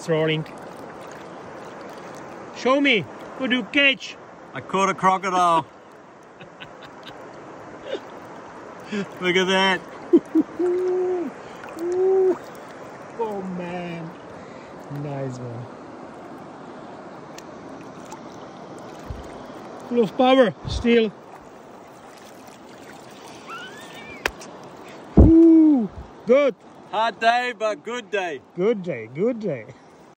It's rolling. Show me. What do you catch? I caught a crocodile. Look at that. oh man. Nice one. Full of power still. Ooh, good. Hard day, but good day. Good day, good day.